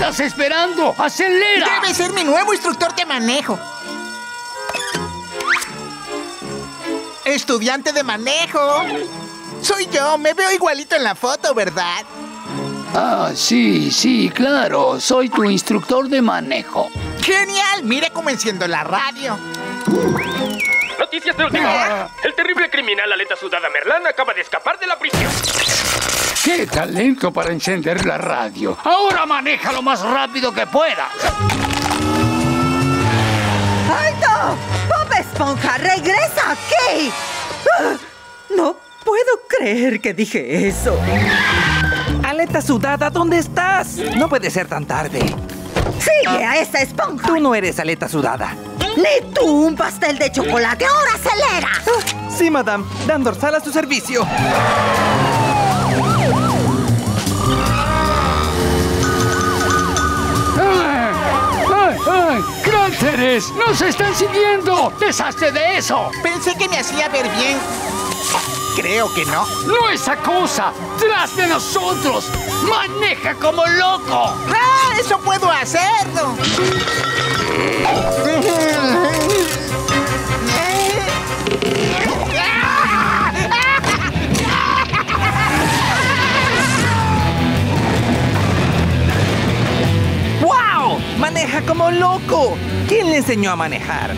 estás esperando? ¡Acelera! Debe ser mi nuevo instructor de manejo. Estudiante de manejo. Soy yo, me veo igualito en la foto, ¿verdad? Ah, sí, sí, claro. Soy tu instructor de manejo. ¡Genial! Mire cómo enciendo la radio. Noticias de última hora. El terrible criminal aleta sudada Merlán acaba de escapar de la prisión. ¡Qué talento para encender la radio! Ahora maneja lo más rápido que puedas. ¡Alto! ¡Bob Esponja, regresa aquí! Ah, No puedo creer que dije eso. Aleta sudada, ¿dónde estás? No puede ser tan tarde. ¡Sigue a esa esponja! Tú no eres aleta sudada. ¡Ni tú un pastel de chocolate! ¡Ahora acelera! Ah, Sí, madame. Dan dorsal a su servicio. ¡Nos están siguiendo! ¡Deshazte de eso! Pensé que me hacía ver bien. Creo que no. ¡No esa cosa! ¡Tras de nosotros! ¡Maneja como loco! ¡Ah! ¡Eso puedo hacerlo! Loco! ¿Quién le enseñó a manejar?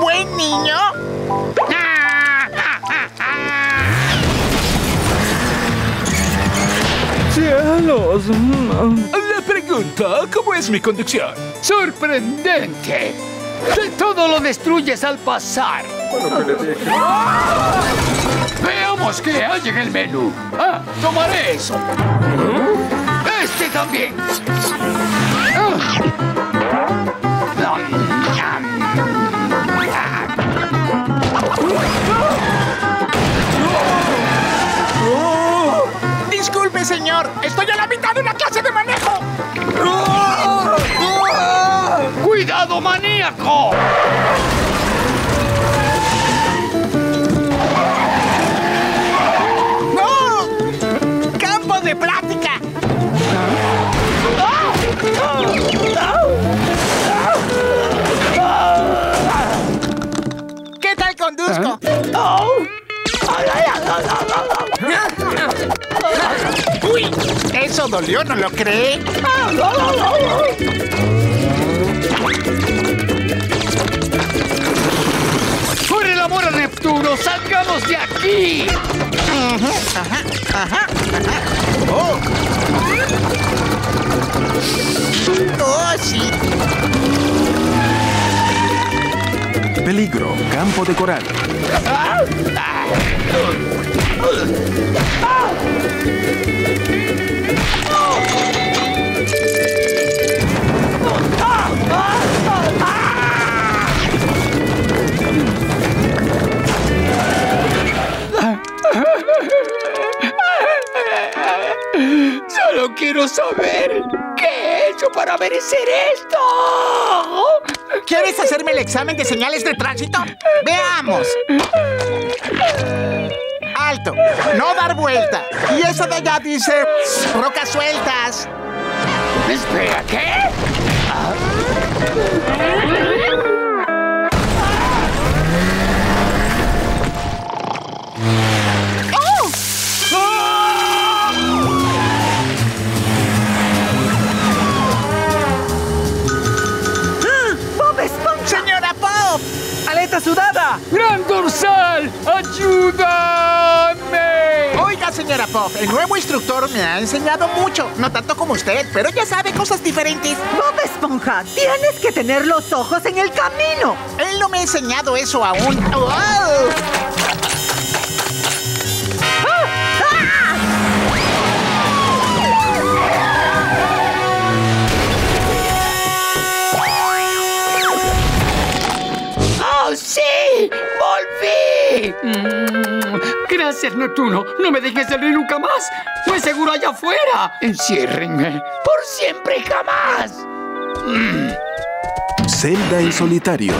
¡Buen niño! ¡Cielos! La pregunta, ¿cómo es mi conducción? ¡Sorprendente! De todo lo destruyes al pasar. Veamos qué hay en el menú. Ah, tomaré eso. Este también. Disculpe, señor. Estoy a la mitad de una clase de manejo. ¡Cuidado, maníaco! Eso dolió, ¿no lo cree? ¡Por el amor a Neptuno, salgamos de aquí! ¡Oh! ¡Oh, sí! Peligro, campo de coral. Solo quiero saber qué he hecho para merecer esto. ¿Quieres hacerme el examen de señales de tránsito? Veamos. Alto, no dar vuelta. Y eso de allá dice rocas sueltas. Espera, ¿qué? ¡Aleta sudada! ¡Gran dorsal! ¡Ayúdame! Oiga, señora Pop, el nuevo instructor me ha enseñado mucho. No tanto como usted, pero ya sabe cosas diferentes. ¡Bob Esponja! ¡Tienes que tener los ojos en el camino! Él no me ha enseñado eso aún. ¡Oh! Sí! ¡Volví! Mm, gracias, Neptuno. No me dejes salir nunca más. No es seguro allá afuera. Enciérrenme. Por siempre y jamás. Celda en solitario.